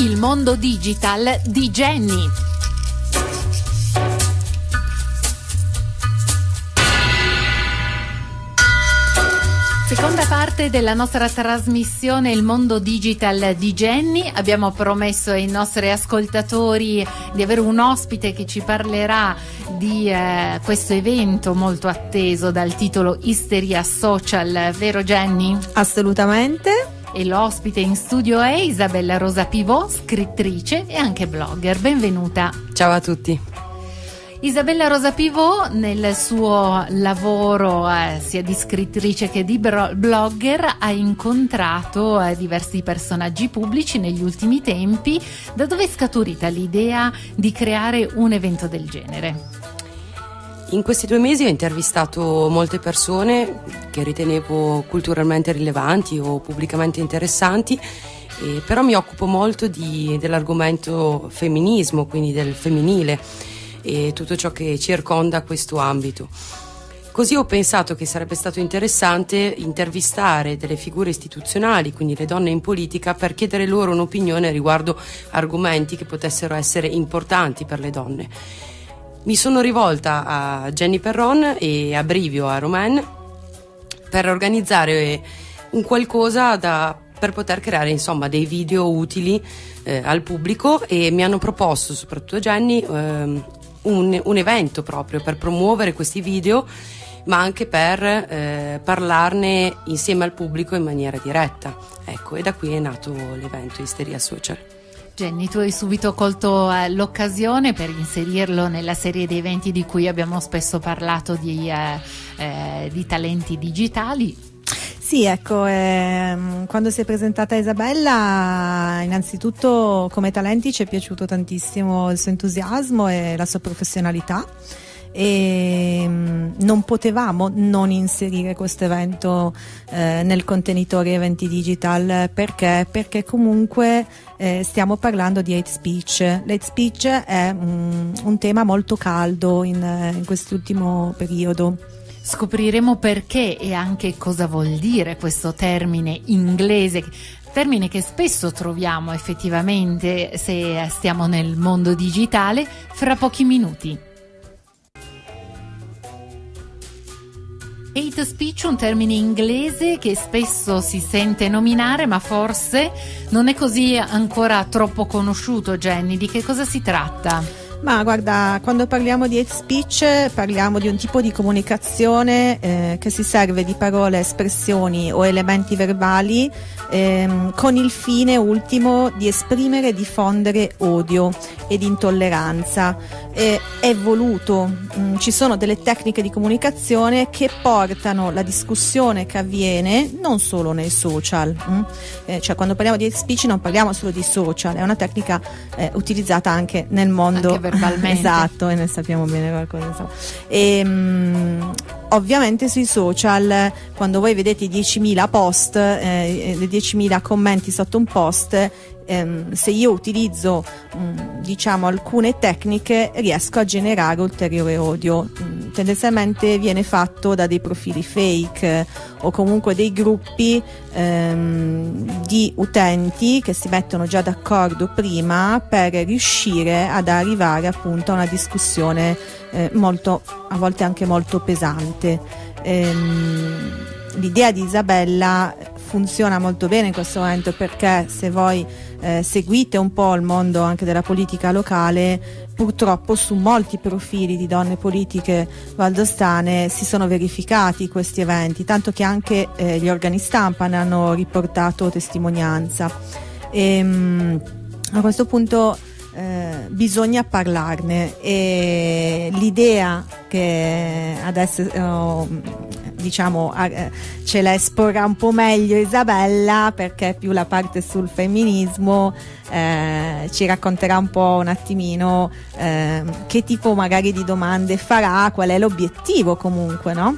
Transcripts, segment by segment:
Il mondo digital di Jenny. Seconda parte della nostra trasmissione Il mondo digital di Jenny. Abbiamo promesso ai nostri ascoltatori di avere un ospite che ci parlerà di eh, questo evento molto atteso dal titolo Isteria Social, vero Jenny? Assolutamente. E l'ospite in studio è Isabella Rosa Pivot, scrittrice e anche blogger. Benvenuta. Ciao a tutti. Isabella Rosa Pivot nel suo lavoro eh, sia di scrittrice che di blogger ha incontrato eh, diversi personaggi pubblici negli ultimi tempi. Da dove è scaturita l'idea di creare un evento del genere? In questi due mesi ho intervistato molte persone che ritenevo culturalmente rilevanti o pubblicamente interessanti, eh, però mi occupo molto di, dell'argomento femminismo, quindi del femminile e tutto ciò che circonda questo ambito. Così ho pensato che sarebbe stato interessante intervistare delle figure istituzionali, quindi le donne in politica, per chiedere loro un'opinione riguardo argomenti che potessero essere importanti per le donne. Mi sono rivolta a Jenny Perron e a Brivio, a Romain, per organizzare un qualcosa da, per poter creare insomma dei video utili eh, al pubblico e mi hanno proposto, soprattutto Jenny, eh, un, un, evento proprio per promuovere questi video ma anche per eh, parlarne insieme al pubblico in maniera diretta. Ecco, e da qui è nato l'evento Isteria Social. Jenny, tu hai subito colto eh, l'occasione per inserirlo nella serie di eventi di cui abbiamo spesso parlato di, eh, eh, di talenti digitali. Sì, ecco, ehm, quando si è presentata Isabella, innanzitutto come talenti ci è piaciuto tantissimo il suo entusiasmo e la sua professionalità e non potevamo non inserire questo evento eh, nel contenitore eventi digital perché? Perché comunque eh, stiamo parlando di hate speech. L'hate speech è um, un tema molto caldo in, in quest'ultimo periodo. Scopriremo perché e anche cosa vuol dire questo termine inglese termine che spesso troviamo effettivamente se stiamo nel mondo digitale fra pochi minuti. Hate speech, un termine inglese che spesso si sente nominare, ma forse non è così ancora troppo conosciuto, Jenny. Di che cosa si tratta? Ma guarda, quando parliamo di hate speech parliamo di un tipo di comunicazione eh, che si serve di parole, espressioni o elementi verbali ehm, con il fine ultimo di esprimere e diffondere odio ed intolleranza. Eh, è voluto, mm, ci sono delle tecniche di comunicazione che portano la discussione che avviene non solo nei social? Mm, eh, cioè quando parliamo di hate speech non parliamo solo di social, è una tecnica eh, utilizzata anche nel mondo anche verbalmente. esatto, e ne sappiamo bene qualcosa. E, mh, mm, ovviamente sui social, quando voi vedete 10.000 post, eh, 10.000 commenti sotto un post, ehm, se io utilizzo mh, mm, diciamo alcune tecniche riesco a generare ulteriore odio mh, tendenzialmente viene fatto da dei profili fake eh, o comunque dei gruppi ehm, di utenti che si mettono già d'accordo prima per riuscire ad arrivare appunto a una discussione eh, molto a volte anche molto pesante. Ehm, l'idea di Isabella funziona molto bene in questo momento perché se voi eh, seguite un po' il mondo anche della politica locale, purtroppo su molti profili di donne politiche valdostane si sono verificati questi eventi, tanto che anche eh, gli organi stampa ne hanno riportato testimonianza. E, ehm, mh, a questo punto eh, bisogna parlarne e l'idea che adesso oh, diciamo eh, ce la esporrà un po' meglio Isabella perché più la parte sul femminismo eh, ci racconterà un po' un attimino eh, che tipo magari di domande farà, qual è l'obiettivo comunque, no?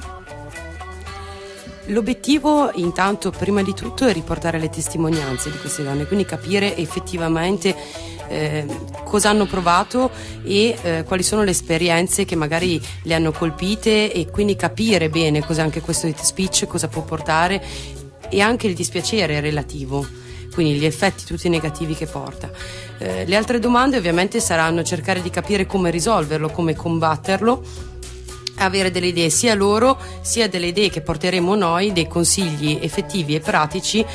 L'obiettivo intanto prima di tutto è riportare le testimonianze di queste donne, quindi capire effettivamente eh, cosa hanno provato e eh, quali sono le esperienze che magari le hanno colpite e quindi capire bene cos'è anche questo hate speech, cosa può portare e anche il dispiacere relativo quindi gli effetti tutti negativi che porta. Eh, le altre domande ovviamente saranno cercare di capire come risolverlo, come combatterlo avere delle idee sia loro sia delle idee che porteremo noi, dei consigli effettivi e pratici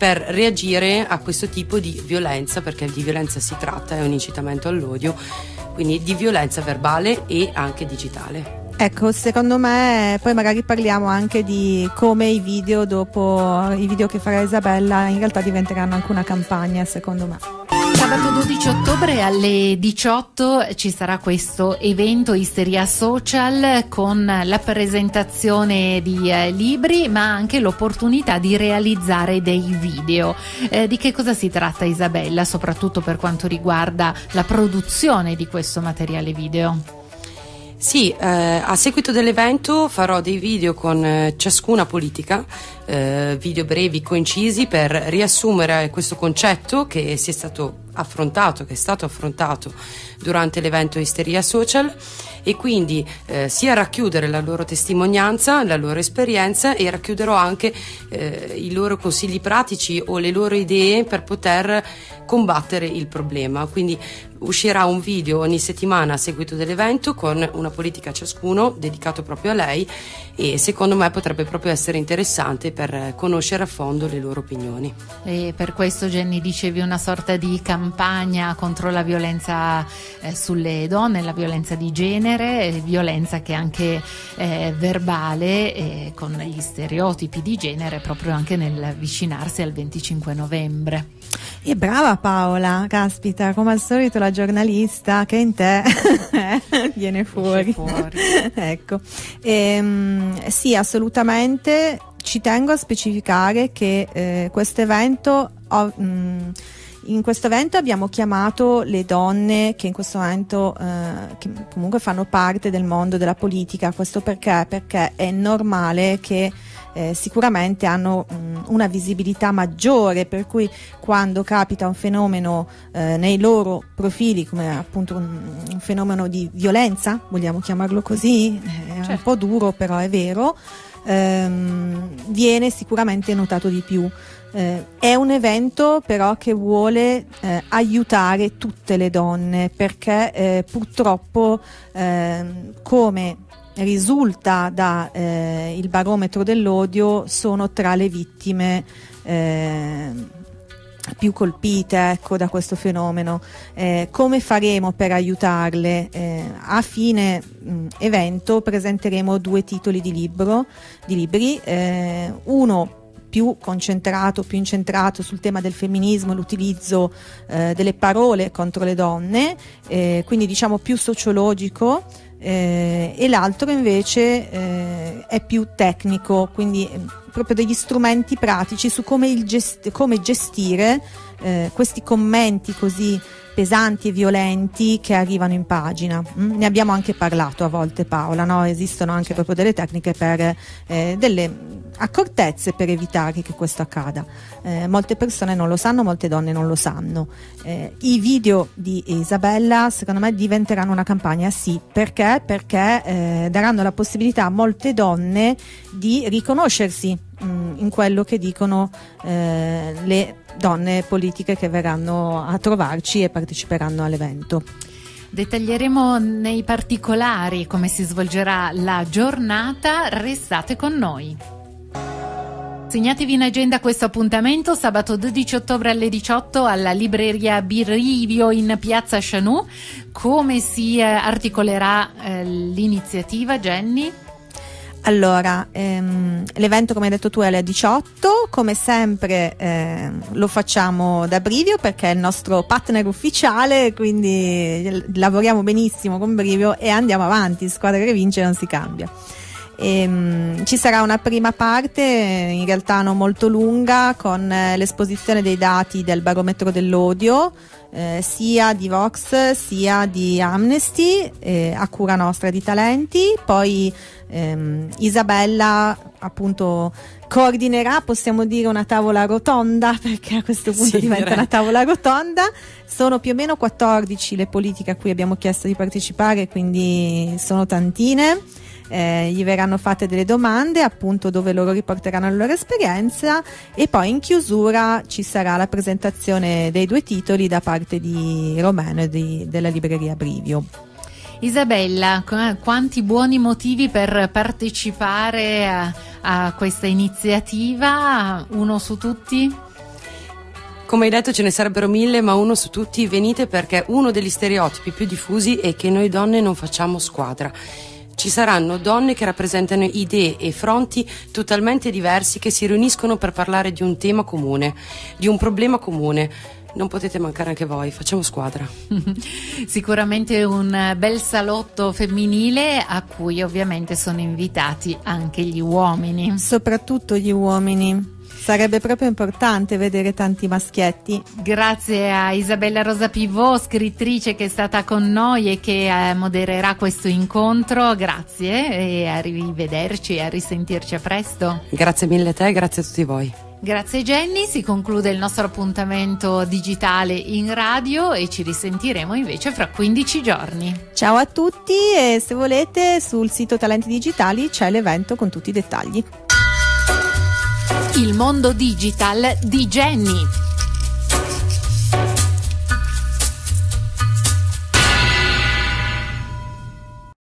per reagire a questo tipo di violenza, perché di violenza si tratta, è un incitamento all'odio, quindi di violenza verbale e anche digitale. Ecco, secondo me poi magari parliamo anche di come i video dopo i video che farà Isabella in realtà diventeranno anche una campagna, secondo me. Sabato 12 ottobre alle 18 ci sarà questo evento Isteria Social con la presentazione di eh, libri ma anche l'opportunità di realizzare dei video. Eh, di che cosa si tratta Isabella, soprattutto per quanto riguarda la produzione di questo materiale video? Sì, eh, a seguito dell'evento farò dei video con eh, ciascuna politica, eh, video brevi, concisi, per riassumere questo concetto che si è stato affrontato, che è stato affrontato durante l'evento Isteria Social e quindi eh, sia racchiudere la loro testimonianza, la loro esperienza e racchiuderò anche eh, i loro consigli pratici o le loro idee per poter combattere il problema. Quindi uscirà un video ogni settimana a seguito dell'evento con una politica ciascuno dedicato proprio a lei e secondo me potrebbe proprio essere interessante per conoscere a fondo le loro opinioni. E per questo Jenny dicevi una sorta di campagna contro la violenza eh, sulle donne, la violenza di genere, eh, violenza che è anche eh, verbale eh, con gli stereotipi di genere proprio anche nel avvicinarsi al 25 novembre. E brava Paola, caspita, come al solito la giornalista che in te viene fuori. fuori. ecco. Ehm, sì, assolutamente. Ci tengo a specificare che eh, questo evento ho, mh, in questo evento abbiamo chiamato le donne che in questo momento eh, che comunque fanno parte del mondo della politica, questo perché? Perché è normale che eh, sicuramente hanno mh, una visibilità maggiore, per cui quando capita un fenomeno eh, nei loro profili, come appunto un, un, fenomeno di violenza, vogliamo chiamarlo così, è certo. un po' duro però è vero, ehm, viene sicuramente notato di più. Eh, è un evento però che vuole eh, aiutare tutte le donne perché eh, purtroppo ehm, come risulta dal eh, barometro dell'odio sono tra le vittime ehm, più colpite ecco, da questo fenomeno. Eh, come faremo per aiutarle? Eh, a fine mh, evento presenteremo due titoli di, libro, di libri, eh, uno più concentrato, più incentrato sul tema del femminismo, l'utilizzo eh, delle parole contro le donne, eh, quindi diciamo più sociologico. Eh, e l'altro invece eh, è più tecnico, quindi eh, proprio degli strumenti pratici su come, gest- come gestire eh, questi commenti così pesanti e violenti che arrivano in pagina. Mm? Ne abbiamo anche parlato a volte Paola, no? esistono anche proprio delle tecniche per eh, delle accortezze per evitare che questo accada. Eh, molte persone non lo sanno, molte donne non lo sanno. Eh, I video di Isabella secondo me diventeranno una campagna, sì, perché? Perché eh, daranno la possibilità a molte donne di riconoscersi mh, mm, in quello che dicono eh, le donne politiche che verranno a trovarci e parteciperanno all'evento. Dettaglieremo nei particolari come si svolgerà la giornata, restate con noi. Segnatevi in agenda questo appuntamento sabato 12 ottobre alle 18 alla libreria Birivio in piazza Chanou. Come si eh, articolerà eh, l'iniziativa, Jenny? Allora, ehm, l'evento come hai detto tu è alle 18, come sempre ehm, lo facciamo da Brivio perché è il nostro partner ufficiale, quindi lavoriamo benissimo con Brivio e andiamo avanti, squadra che vince non si cambia. Ehm, ci sarà una prima parte, in realtà non molto lunga, con eh, l'esposizione dei dati del barometro dell'odio, eh, sia di Vox sia di Amnesty, eh, a cura nostra di talenti. Poi ehm, Isabella appunto coordinerà, possiamo dire, una tavola rotonda, perché a questo punto sì, diventa direi. una tavola rotonda. Sono più o meno 14 le politiche a cui abbiamo chiesto di partecipare, quindi sono tantine eh, gli verranno fatte delle domande appunto dove loro riporteranno la loro esperienza e poi in chiusura ci sarà la presentazione dei due titoli da parte di Romano e di, della libreria Brivio. Isabella, quanti buoni motivi per partecipare a, a questa iniziativa? Uno su tutti? Come hai detto ce ne sarebbero mille, ma uno su tutti venite perché uno degli stereotipi più diffusi è che noi donne non facciamo squadra. Ci saranno donne che rappresentano idee e fronti totalmente diversi che si riuniscono per parlare di un tema comune, di un problema comune non potete mancare anche voi, facciamo squadra. Sicuramente un bel salotto femminile a cui ovviamente sono invitati anche gli uomini. Soprattutto gli uomini. Sarebbe proprio importante vedere tanti maschietti. Grazie a Isabella Rosa Pivot, scrittrice che è stata con noi e che eh, modererà questo incontro. Grazie e a rivederci e a risentirci a presto. Grazie mille a te, grazie a tutti voi. Grazie Jenny, si conclude il nostro appuntamento digitale in radio e ci risentiremo invece fra 15 giorni. Ciao a tutti e se volete sul sito Talenti Digitali c'è l'evento con tutti i dettagli. Il mondo digital di Jenny.